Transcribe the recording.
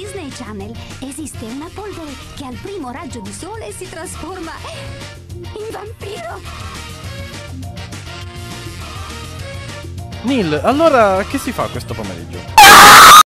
Disney Channel esiste una polvere che al primo raggio di sole si trasforma in vampiro. Neil, allora che si fa questo pomeriggio? Ah!